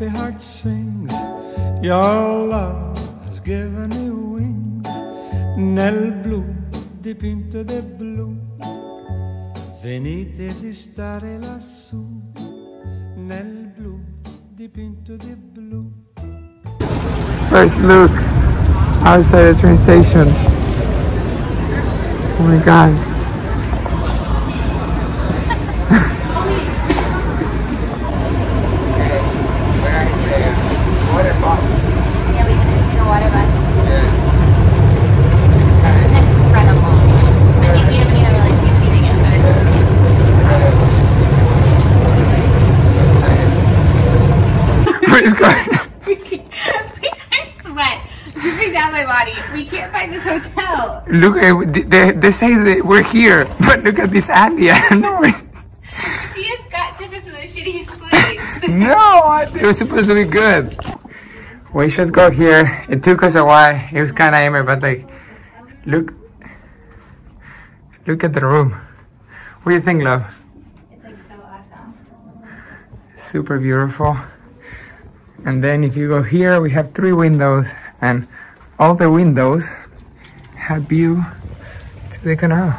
happy heart sings. Your love has given me wings. Nel blu dipinto di blu, venite di stare lassù. Nel blu dipinto di blu. First look outside the train station. Oh my god. Yeah, we can take a water bus. This is incredible. I think we haven't even really seen anything yet, but it's Where is going? I sweat dripping down my body. We can't find this hotel. Look, uh, they, they say that we're here, but look at this Andy. I don't know. where- He has got to this in the shittiest place. No, it was supposed to be good. We should go here. It took us a while. It was kind of airy, but like, look, look at the room. What do you think, love? it's like so awesome. Super beautiful. And then if you go here, we have three windows, and all the windows have view to the canal.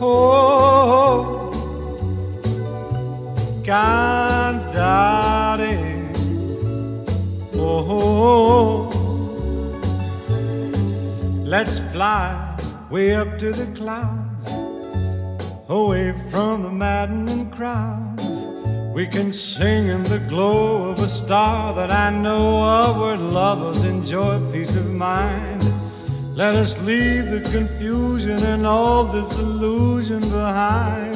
Oh, cantare, oh, let's fly way up to the clouds, away from the maddening crowds. We can sing in the glow of a star that I know of where lovers enjoy peace of mind. Let us leave the confusion and all this illusion behind.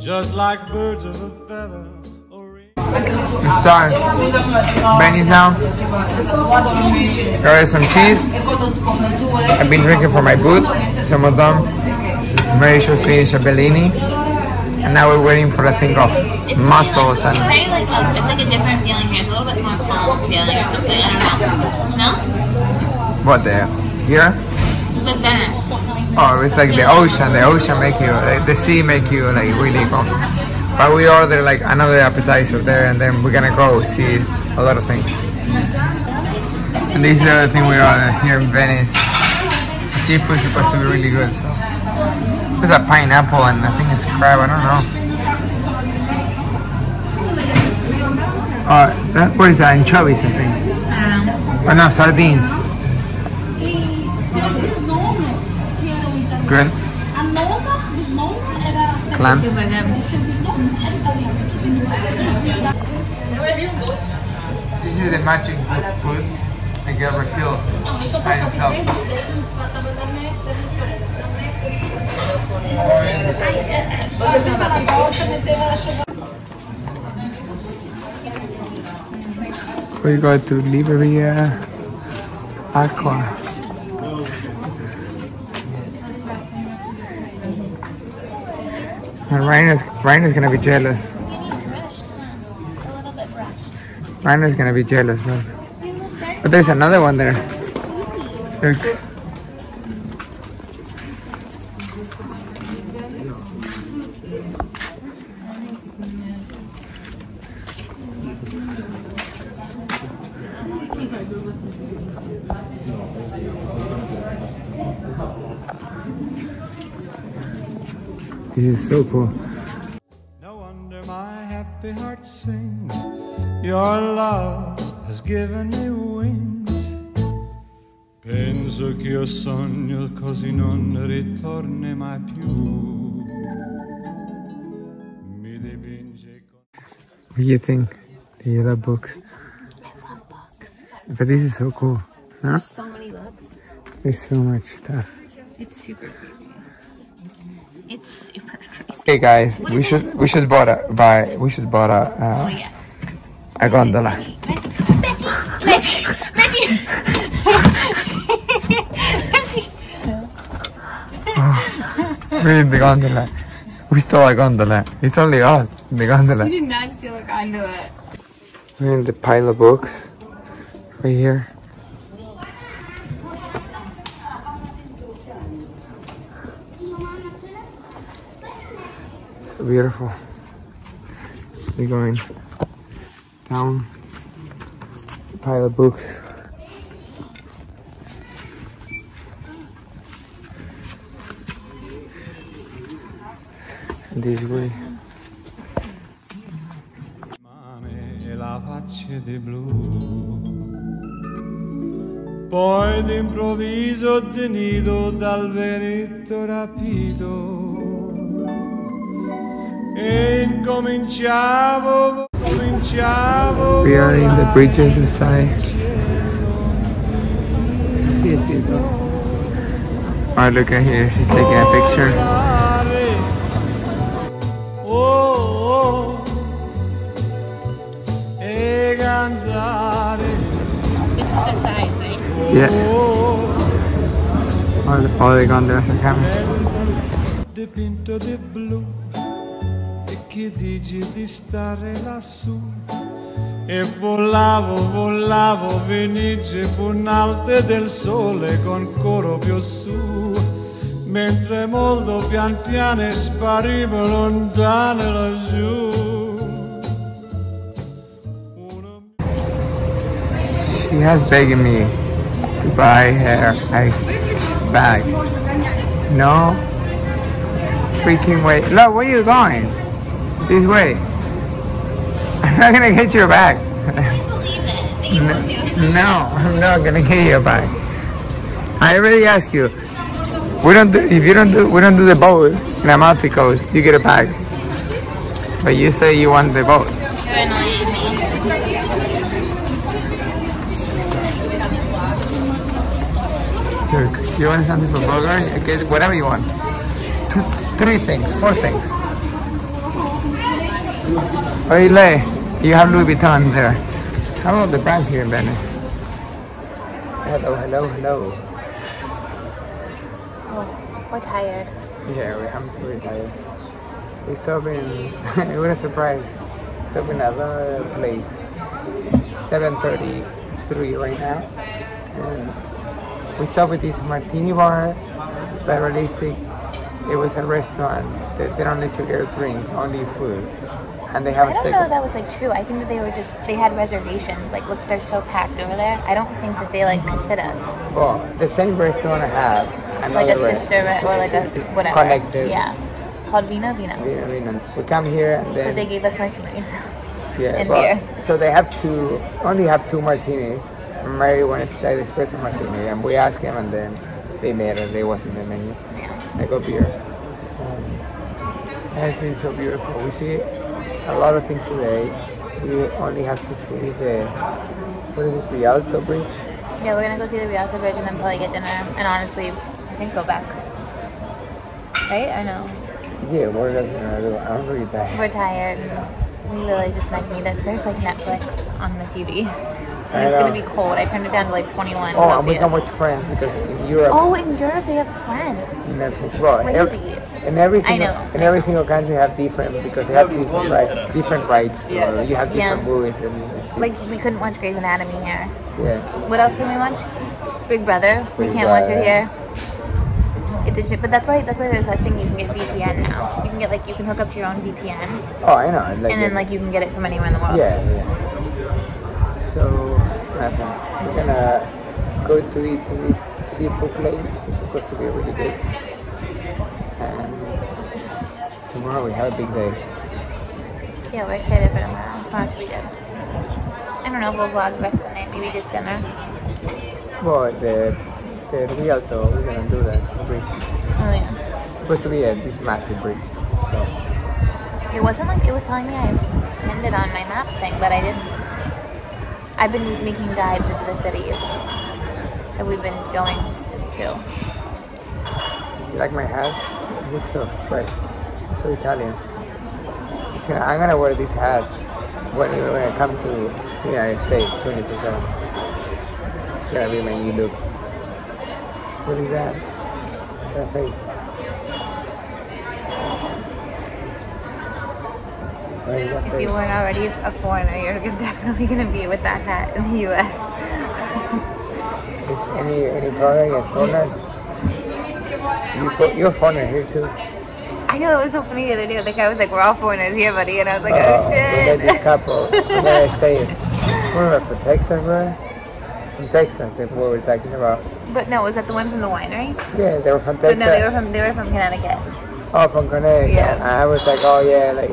Just like birds of a feather. or Let's. Benny's now. Is some cheese. I've been drinking for my boot. Some of them. Just finished Bellini. And now we're waiting for the thing of mussels It's and very like a, it's like a different feeling here. It's a little bit more calm feeling or something. I don't know. No? what the here? It's like Venice. Oh, it's like the ocean. The ocean make you, like, the sea make you like really go. But we order like another appetizer there, and then we're gonna go see a lot of things. And this is the other thing we ordered here in Venice. The seafood is supposed to be really good. So there's a pineapple and I think it's crab. I don't know. Uh, that what is that? Anchovies, I think. Oh no, sardines. Good. A nona, bisnona, era Clams. Super good. bisnona, era italiana. This is the magic food. I get refill by himself. Passava da me, da minha sorella. We go to Libreria Acqua. And Raina's, Raina's gonna be jealous. Raina's gonna be jealous. Look. But there's another one there. Look. Is so cool. No wonder my happy heart sings. Your love has given me wings. Penso che io sogno così non ritorni mai più. Mi dipinge con... What do you think? Do you love books? I love books. But this is so cool. Huh? So many books. There's so much stuff. It's super creepy. It's super crazy. Hey guys, we should we should bought a buy we should bought a Oh uh, yeah. a gondola. Betty, Betty, Betty, We're in the gondola. We stole a gondola. It's only us in the gondola. We did not steal a gondola. We're in the pile of books right here. Beautiful. We're going down pile of books. This way. di blu. Poi d'improvviso tenido dal We are in the Bridges Society. Oh, look at here. She's taking a picture. Oh, oh. This is the side, right? Yeah. Oh, All, the, all the gondolas are coming. Che di stare lassù e volavo, volavo fenice punalte del sole con coro più su mentre molto pian piano sparivo lontano laggiù She has begged me to buy her a bag. No freaking way. Look, where you going? This wait. I'm not gonna get your bag. Believe it. You won't do. No, I'm not gonna get your bag. I already asked you. We don't do if you don't do we don't do the boat in Amalfi Coast, you get a bag. But you say you want the boat. You're annoying me. Look, you want something from Bulgari? I get whatever you want. Two, three things, four things. Oile, you have Louis Vuitton there. How about the brands here in Venice? Hello, hello, hello. Oh, we're tired. Yeah, we haven't really tired. We stopped in, was a surprise. Stopped in another place. 7.33 right now. And we stopped with this martini bar, but realistic, it was a restaurant. They, they don't let you get drinks, only food. And they have I a don't know if that was like true. I think that they were just they had reservations. Like, look, they're so packed over there. I don't think that they like consider us Well, the same restaurant I have. another like a sister or like a whatever. Connected. Yeah, called Vino Vino. We, I we come here and then. But they gave us martinis. Yeah, and but- beer. So they have two, only have two martinis. Mary wanted to try the espresso martini, and we asked him, and then they made it. They wasn't in the menu. Yeah. I got beer. Um, it's been so beautiful. We see a lot of things today. We only have to see the what is it, Rialto Bridge. Yeah, we're gonna go see the Rialto Bridge and then probably get dinner. And honestly, I think go back. Right? I know. Yeah, what else am I gonna do? I'm really tired. We're tired. And we really just like need it. There's like Netflix on the TV. And it's gonna be cold. I turned it down to like 21. Oh, and we Celsius. can watch Friends because in Europe, Oh, in Europe they have friends. Netflix. Well, every, Crazy. In every single in every single country have different because they have different right, different rights. Or you have different Yeah. movies and Like we couldn't watch Grey's Anatomy here. yeah. What else can we watch? Big Brother. We can't watch it here. A shit, but that's why that's why there's that thing you can get VPN now. You can get like you can hook up to your own VPN, Oh, I know. Like, and then like you can get it from anywhere in the world. yeah, yeah. So. We're gonna go to eat to this seafood place. It's supposed to be really good. Tomorrow we have a big day. Yeah, we're excited for tomorrow. Should good. I don't know if we'll vlog the rest of the night. Maybe just dinner. Well, the the Rialto, we're gonna do that bridge. Oh yeah. It's supposed to be a, this massive bridge. So It wasn't like it was telling me I pinned it on my map thing, but I didn't. I've been making guides into the cities that we've been going to. you like my hat? It looks so fresh, so Italian. Gonna, I'm gonna wear this hat when, when I come to the United States 24 7. It's gonna be my new look. What is that? That face. What is that If face? you weren't already a foreigner, you're definitely gonna be with that hat in the U.S. Is any any product at Fortnite? You put your phone here too. I I know it was so funny the other day. The guy was like, "We're all foreigners here, buddy," and I was like, "Oh, we this shit." couple. and then I stayed. Where am I from Texas, right? From Texas, that's what we're talking about. but no, was that the one from the winery? Yeah, they were from But Texas. no, they were from they were from Connecticut. Oh, from Connecticut. Yeah. I was like, oh yeah, like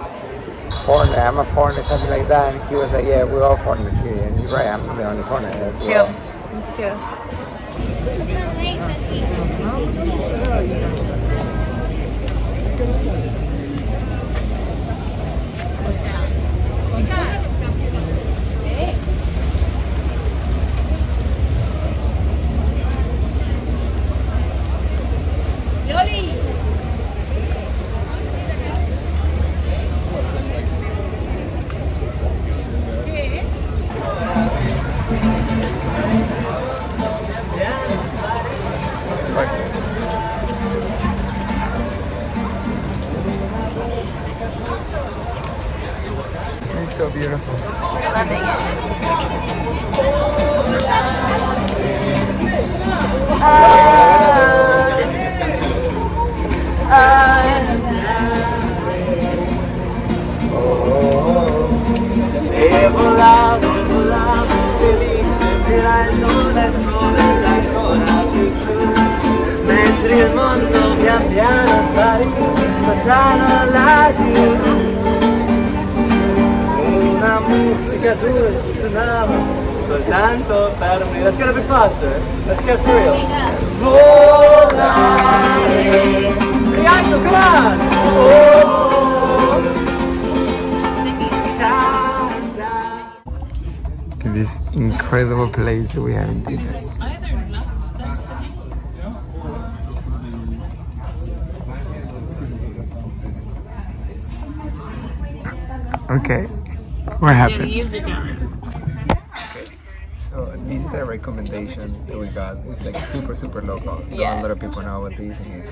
foreigner. I'm a foreigner, something like that. And he was like, yeah, we're all foreigners here. And he's right. I'm the only foreigner. That's True. It's true. Let's get for real Volare Rialto, come on! Oh, This incredible place that we have in Disney. Okay, what happened? A recommendation that we got. It's like super super local. Not a lot of people know about this, and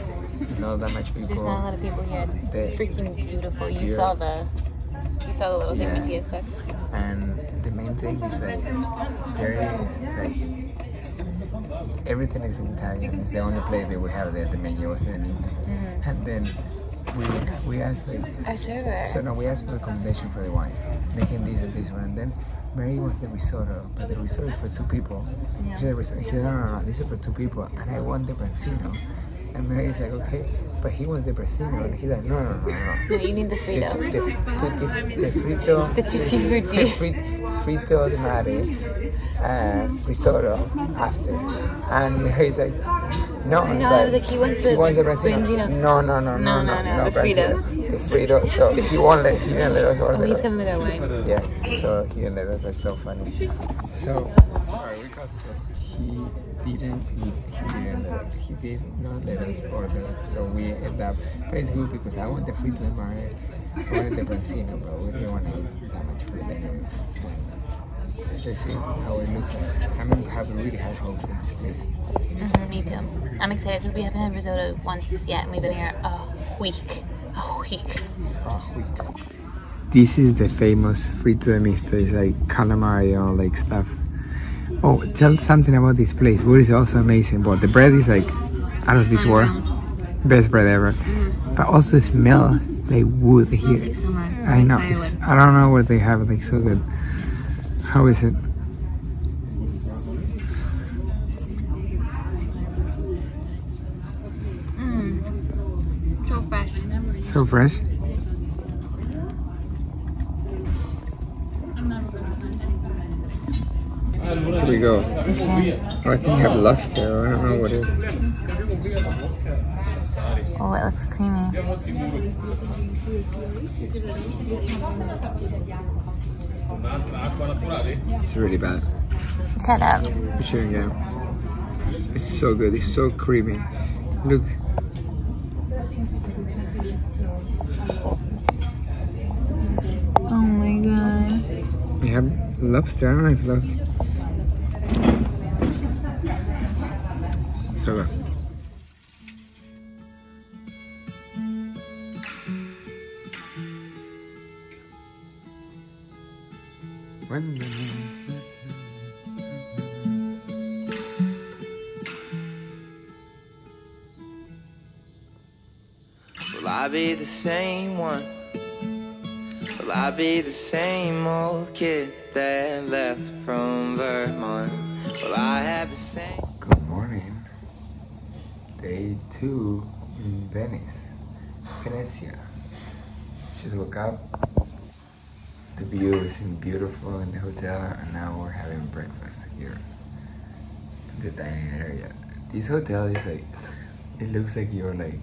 it's not that much people. There's not a lot of people here. It's They- freaking beautiful. You Yeah. saw the you saw the little thing Yeah. Matias took. and the main thing is like there is like everything is in Italian. It's the only place that we have there. The menu was in English, mm-hmm. and then we we asked like Our server. so no we asked for a recommendation for the wine, making this and this one, and then Mary wants the risotto, uh, but the risotto is for two people. Yeah. She said, no, no, no, this is for two people, and I want the branzino. And Mary's like, okay, but he wants the branzino, and he's like, no, no, no, no. No, you need the The, Frito. the, tutti, the frito, The tutti frutti. frit- frito di mare, uh, risotto after. And he's like, no, No, but like he wants the he wants the branzino. branzino. No, no, no, no, No, no, no, the branzino. The frito. So he won't let, he didn't let us order. Oh, he's coming our wine. Yeah, so he didn't let us. That's so funny. So sorry, we got so he didn't eat. He didn't. He did not let us order. So we end up. But it's good because I want the frito de mare. I wanted the branzino, but we didn't want to eat that much food anyways. Let's see how it looks like. I'm having really high hopes for this place. hmm me too. I'm excited because we haven't had risotto once yet, and we've been here a week. A week. Oh, sweet. This is the famous frito de misto. It's like calamari and all like stuff. Oh, tell something about this place. What is also amazing, but the bread is like out of this world, best bread ever. But also smell like wood here. I know. I don't know what they have like so good. How is it? So fresh. So fresh. Here we go. Oh, I think I have lobster. I don't know what it is. Oh, it looks creamy. It's really bad. Shut up. You shouldn't get it. It's so good. It's so creamy. Look. Oh my god. We have lobster. I don't know if love. Same one? Will I be the same old kid that left from Vermont? Will I have the same? Good morning. Day two in Venice, Venezia. Just woke up. The view is beautiful in the hotel, and now we're having breakfast here in the dining area. This hotel is like, it looks like you're like,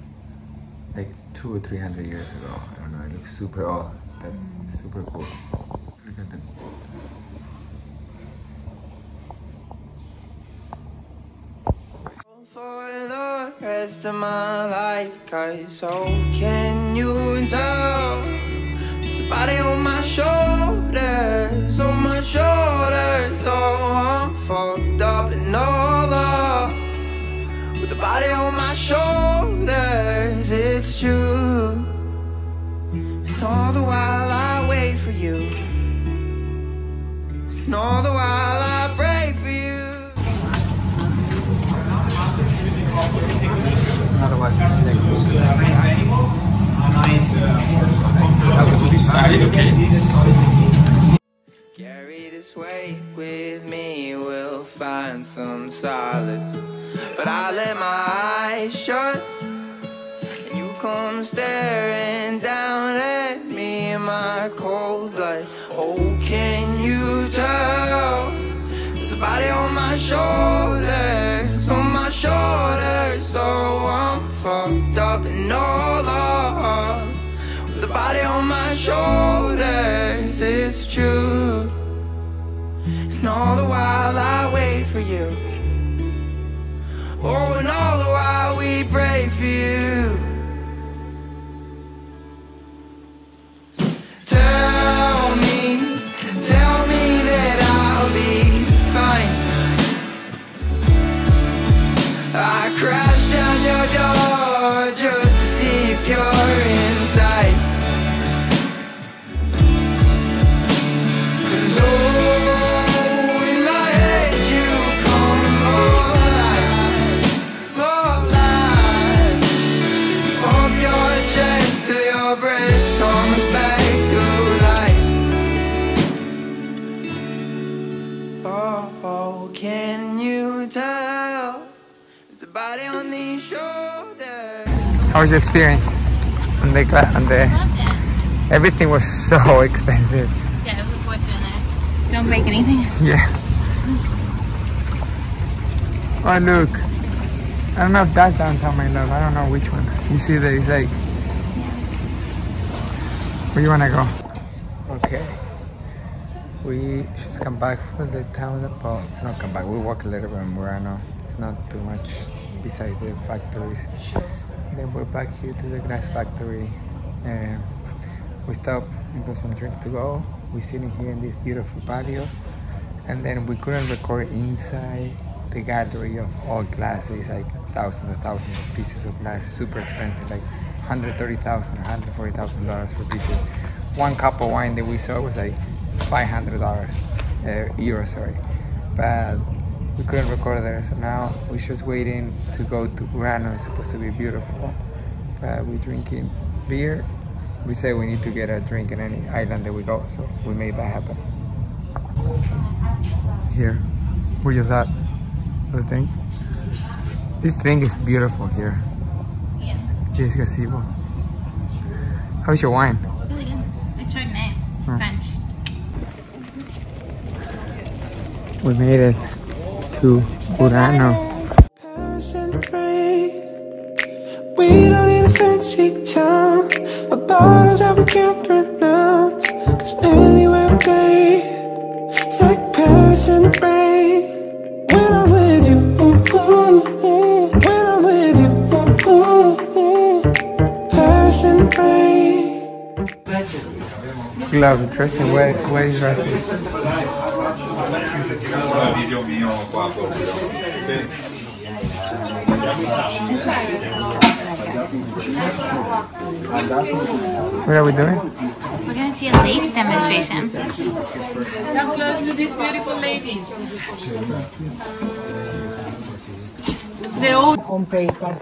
like two or three hundred years ago. I don't know. It looks super old, but super cool. Look at the for the rest of my life oh, can you tell on my shoulders On my shoulders Oh, I'm fucked up and all up With body on my shoulders And all the while I wait for you. And all the while I pray for you. Carry this weight with me, we'll find some solace. But I let my eyes shut, and you come staring down at me in my cold blood. Oh, can you tell? There's a body on my shoulders, on my shoulders. Oh, I'm fucked up and all up. With a body on my shoulders, it's true. And all the while I wait for you. Oh, and all the while we pray for you. How was your experience on the cla- on the? Everything was so expensive. Yeah, it was a fortune there. Don't break anything. Yeah. Oh look. I don't know if that's downtown, my love. I don't know which one. You see that it's like. Where you wanna go? Okay. We should come back for the town. Well, not come back. We walk a little bit in Murano. It's not too much besides the factories. Then we're back here to the glass factory. And we stop and got some drinks to go. We're sitting here in this beautiful patio. And then we couldn't record inside the gallery of all glasses, like thousands and thousands of pieces of glass, super expensive, like $130,000, $140,000 for pieces. One cup of wine that we saw was like $500, uh, euro, sorry. But we couldn't record there, so now we're just waiting to go to Burano. It's supposed to be beautiful. But we're drinking beer. We say we need to get a drink in any island that we go, so we made that happen. Here, we're just at the thing. This thing is beautiful here. Yeah. This gazebo. How's your wine? Really good. It's Chardonnay. Hmm. French. We made it to Burano. Paris and rain. We don't need a fancy town or bottles that we can't pronounce. Cause anywhere be, it's like Paris and rain. When I'm with you, when I'm with you. Paris and rain. Glove dressing. Where, where is dressing? What are we doing? We're gonna see a lace demonstration. Come close to this beautiful lady. They're all on paper.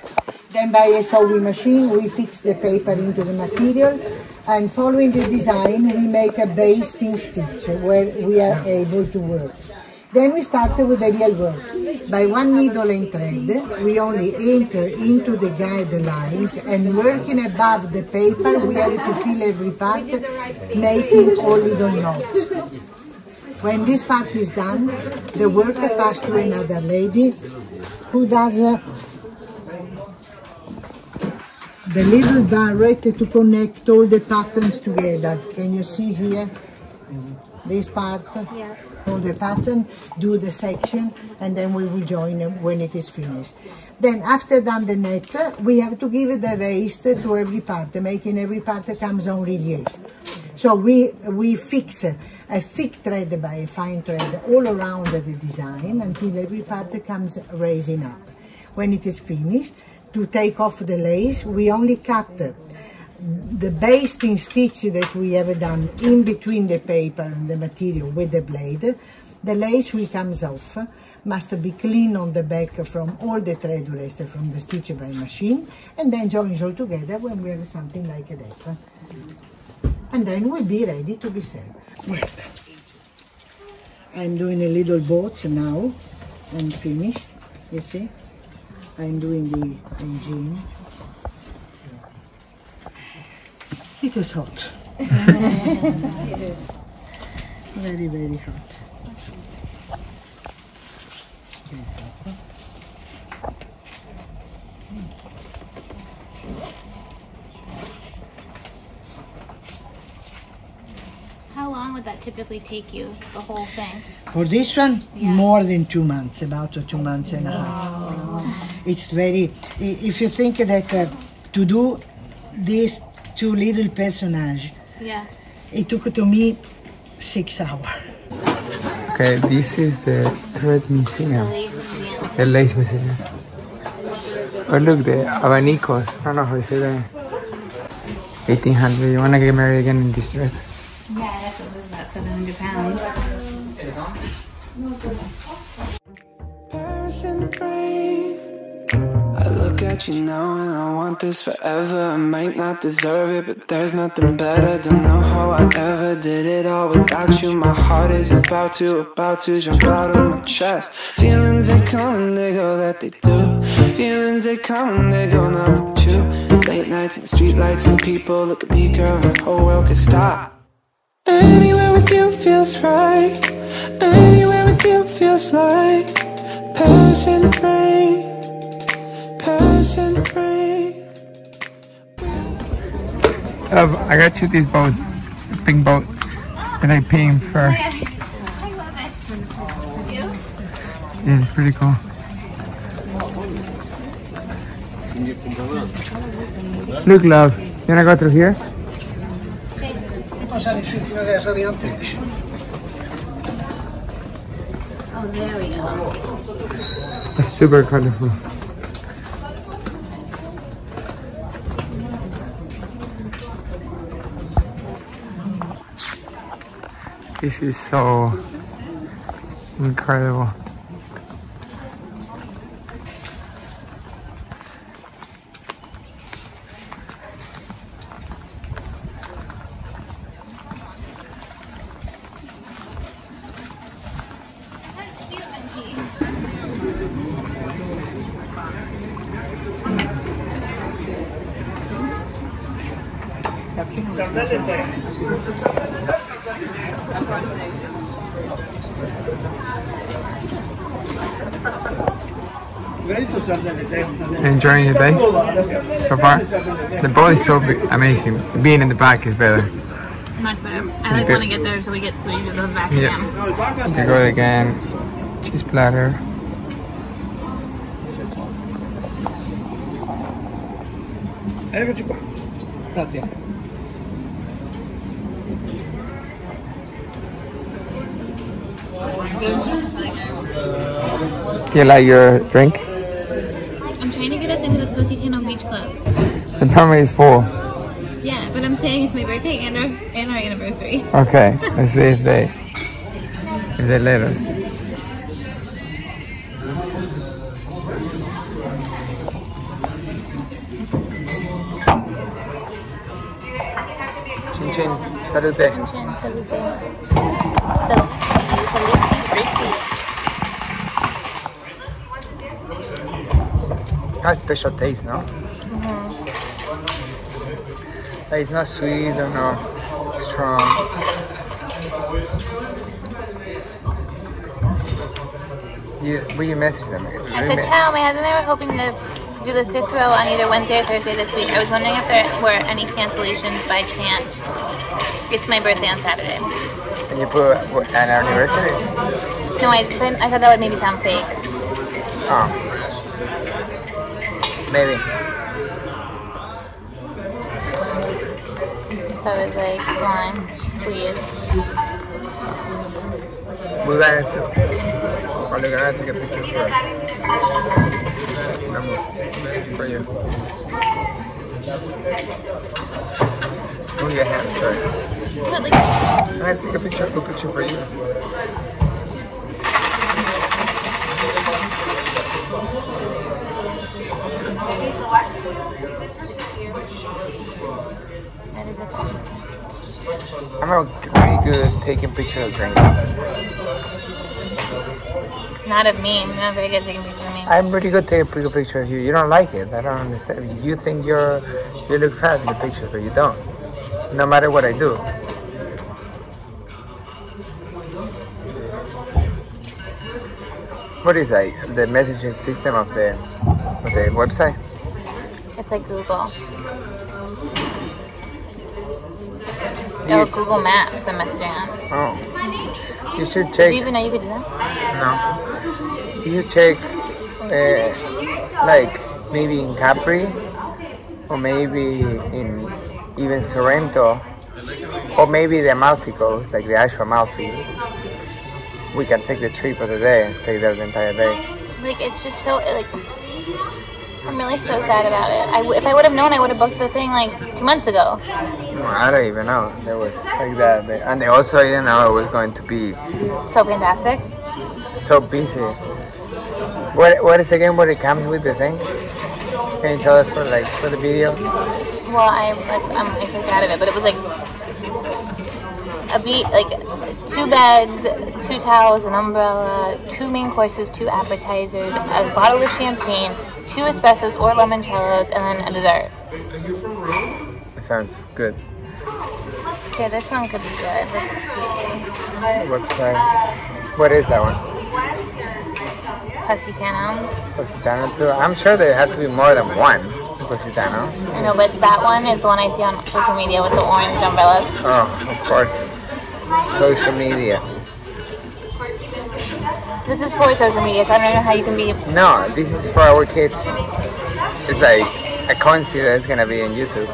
Then by a sewing machine, we fix the paper into the material, and following the design, we make a basting stitch where we are able to work. Then we started with the real work. By one needle and thread, we only enter into the guidelines and working above the paper, we have to fill every part, making all little knots. When this part is done, the worker passes to another lady who does uh, the little barrette to connect all the patterns together. Can you see here? This part, all the pattern, do the section, and then we will join them when it is finished. Then after done the net, we have to give the raist to every part, making every part that comes on relief. So we, we fix a thick thread by a fine thread all around the design until every part comes raising up. When it is finished, to take off the lace, we only cut the basting stitch that we have done in between the paper and the material with the blade. The lace which comes off must be clean on the back from all the thread rest from the stitch by machine and then joins all together when we have something like that. And then we'll be ready to be sold. Well, I'm doing a little boat now and finished, you see. I'm doing the engine. It is hot. it is. Very, very hot. How long would that typically take you, the whole thing? For this one, Yeah. more than two months, about two months and a half. It's very, if you think that uh, to do these two little personage, Yeah. it took to me six hours. Okay, this is the thread museum, the lace museum. Oh look, the abanicos. I don't know how to say that. 1800. You wanna get married again in this dress? Yeah, that's it was about 700 pounds. At you now and I want this forever. I might not deserve it, but there's nothing better. Don't know how I ever did it all without you. My heart is about to, about to jump out of my chest. Feelings they come and they go, that they do. Feelings they come and they go, not with you. Late nights and the street lights and the people look at me, girl, and the whole world could stop. Anywhere with you feels right. Anywhere with you feels like Paris in the rain. Love, I got you this boat, a pink boat and I pay him for. I love it. You? Yeah, it's pretty cool. Look, love, you wanna go through here? Oh, there we go. That's super colorful. This is so incredible. Enjoying your day so far? The boat is so big, amazing. Being in the back is better. Much better. I like Okay. want to get there so we get so you go back Yeah. again. You go again. Cheese platter. Eccoci. Grazie. Do you like your drink? I'm trying to get us into the Positano Beach Club. The permit is full. Yeah, but I'm saying it's my birthday and our and our anniversary. Okay, let's see if they if they let us. Chin chin. Salute. Chin chin, salute. Salute, salute, Has special taste, no? Mm-hmm. Like it's not sweet or no strong. You, will you message them? I said, ciao, my husband and I were hoping to do the fifth row on either Wednesday or Thursday this week. I was wondering if there were any cancellations by chance. It's my birthday on Saturday. And you put what, an anniversary? No, I, I thought that would maybe sound fake. Oh. Maybe. So I was like, come on, please. We got to. Oh, they're gonna take a picture for No, for you. Move your hand, sorry. I'm gonna take a picture, a picture for you. That is a picture. I'm not really good taking pictures of drinks. Not of me. Not very good taking pictures of me. I'm pretty good taking a picture of you. You don't like it. I don't understand. You think you're you look fat in the pictures, but you don't. No matter what I do. What is that? The messaging system of the the website? It's like Google. Oh, Google Maps I'm messaging on. Oh. You should check. you even know you could do that? No. You check, uh, like maybe in Capri, or maybe in even Sorrento, or maybe the Amalfi Coast, like the actual Amalfi. We can take the trip for the day and stay there the entire day. Like, it's just so, like, I'm really so sad about it. I w- if I would have known, I would have booked the thing like two months ago. I don't even know. It was like that, and they also didn't know it was going to be So fantastic. so busy. What what is again what it comes with the thing? Can you tell us for like for the video? Well, I like I'm like out of it, but it was like a beat like two beds, two towels, an umbrella, two main courses, two appetizers, a bottle of champagne, two espressos or limoncellos, and then a dessert. Are you from Rome? It sounds good. Okay, this one could be good. Let's see. What size? What is that one? Positano. Positano too. I'm sure there have to be more than one Positano. I know, but that one is the one I see on social media with the orange umbrellas. Oh, of course. Social media. This is for social media, so I don't know how you can be. No, this is for our kids. It's like a coincidence it's gonna be on YouTube.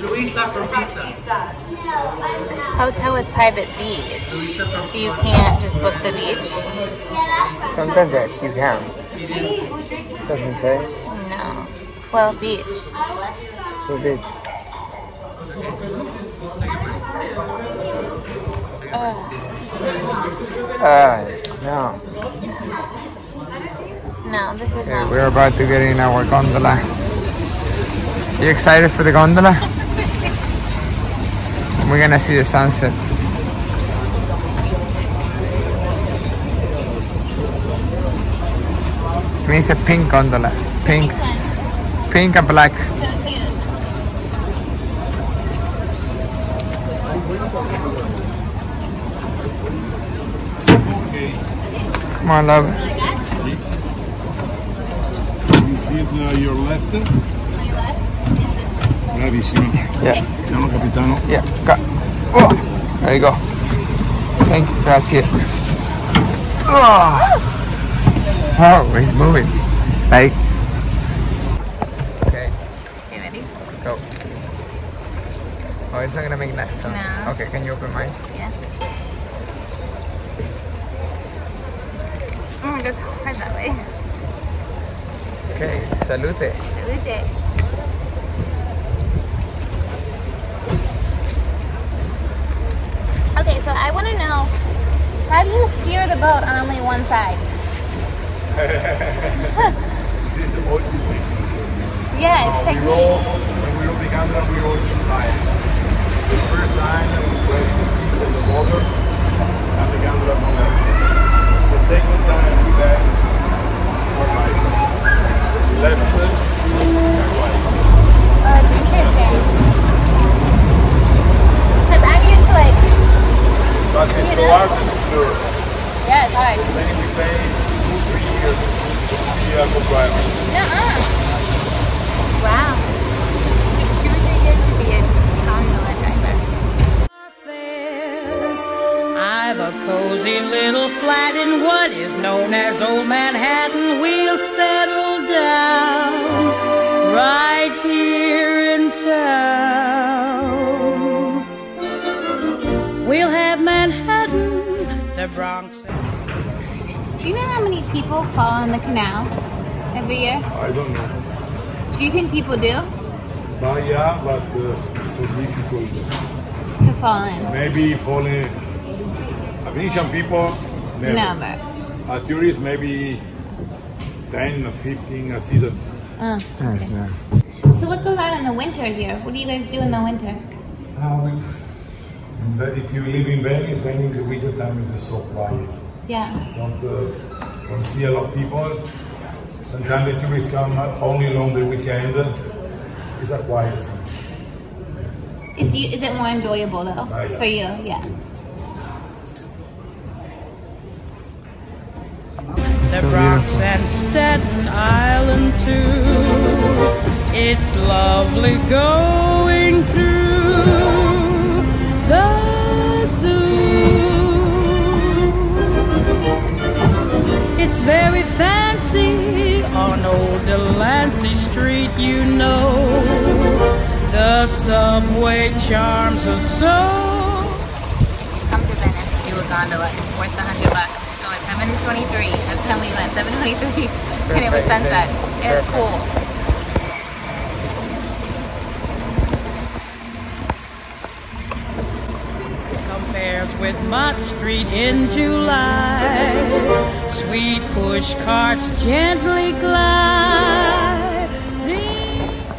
Luisa for pizza. Hotel with private beach. So you can't just book the beach? Sometimes that you can. Doesn't say. No. Well, beach. So big. Uh, no. No, this is Okay, not. we're about to get in our gondola. You excited for the gondola? We're gonna see the sunset. And it's a pink gondola. Pink, pink and black. Come on, love. You see it uh, your left? My left. Bravissimo. Yeah. Piano capitano. Yeah, got. Oh, there you go. Thank you. Grazie. Oh, oh he's moving. Like. Okay, Okay, ready? go. Oh, it's not gonna make that sound. No. Okay, can you open mine? Yeah. Oh my god, it's hard that way. Okay, salute. Salute. Okay, so I want to know how do you steer the boat on only one side? This is all too big. Yeah, it's we technique. roll, when we roll the gondola, we roll two times. The first time we place the seat on the water and the gondola from. The second time we back or right. Left foot and right. Oh, it's interesting. Cause I'm used to like, yeah, it's hard. We stay two, three years to be a driver. Wow. It's two three years to be a driver. I've a cozy little flat in what is known as Old Manhattan. We'll settle down right here in town. We'll have Manhattan, the Bronx. Do you know how many people fall in the canal every year? I don't know. Do you think people do But yeah, but uh, it's so difficult. to fall in? Maybe falling. A Venetian people, never. Never. A tourist, maybe 10 or 15 a season. Uh. So what goes on in the winter here? What do you guys do in the winter? Uh, we, but if you live in Venice, then in the winter time is so quiet. Yeah. Don't uh, don't see a lot of people. Sometimes the tourists come only on the weekend. It's a quiet time. Is, you, is it more enjoyable though Ah, yeah. for you? Yeah. The Bronx and Staten Island too. It's lovely going through the zoo. It's very fancy on old Delancey Street, you know. The subway charms us so. Come to Venice, do a gondola. It's worth a hundred bucks. Go at 7:23. That's the time we went. 7:23, and it was sunset. It was perfect. cool. compares with Mott Street in July. Sweet push carts gently glide.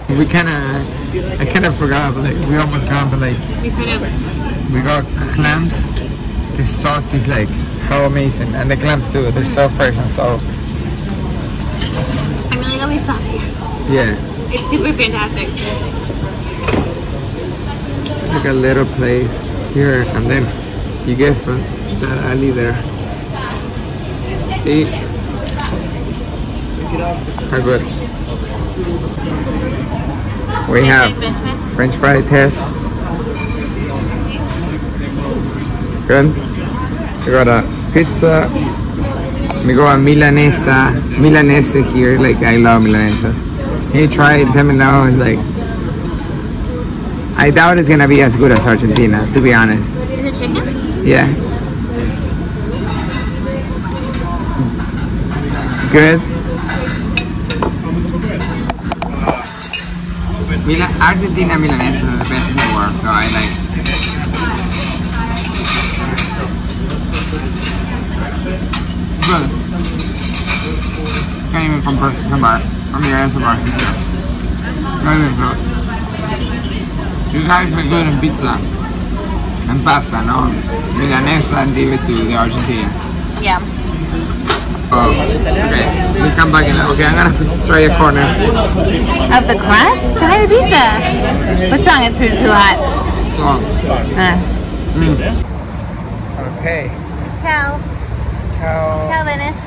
We kind of, I kind of forgot, but like, we almost got, but like, We we got clams. The sauce is like how amazing, and the clams too. They're so fresh and so, I'm really glad we stopped here. yeah. It's super fantastic. like a little place here and then you get from that alley there. Eat. How good. We have French fry test. Good. We got a pizza. We go a milanesa. Milanese here, like I love milanesas. Can you try it? Me now. It's like I doubt it's gonna be as good as Argentina, to be honest. Is it chicken? Yeah. Good. Mila Argentina Milanese is the best in the world, so I like. Can't even compare compare. I mean, that's about it. Not even close. You guys are good in pizza and pasta, no? Milanesa and give it to the Argentina. Yeah. Oh, okay. We come back in. Okay, I'm gonna try a corner. Of the crust? Try the pizza. What's wrong? It's too, too hot. So, Uh. okay. Ciao. Ciao. Ciao, Venice.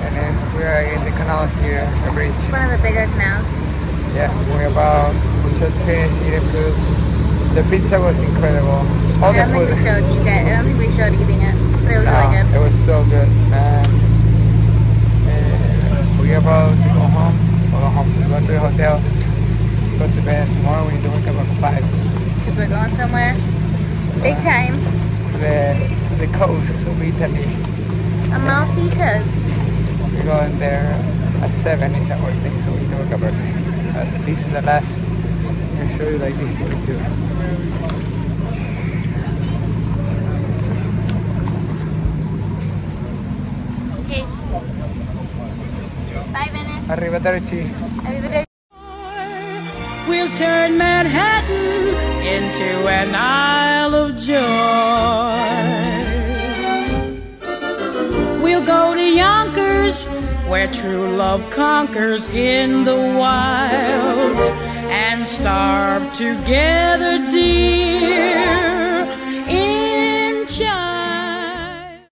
And then we are in the canal here, the bridge. One of the bigger canals. Yeah, we're about just finished eating food. The pizza was incredible. All I the don't think food. we showed you guys. I don't think we showed eating it, but it was No, really good. It was so good. Um, and we're about to go home. We'll go home to go to the hotel. Go to bed. Tomorrow we need to wake up at 5 Because we're going somewhere big time. to the, to the coast of Italy. Amalfi Coast. We're going there at 7 is our thing, so we need to wake up early. Uh, this is the last. I'm gonna show you like this here too. Okay. Bye, Venice. I Arrivederci. We'll turn Manhattan into an Isle of Joy. We'll go to Yonkers, where true love conquers in the wilds, and starve together, dear,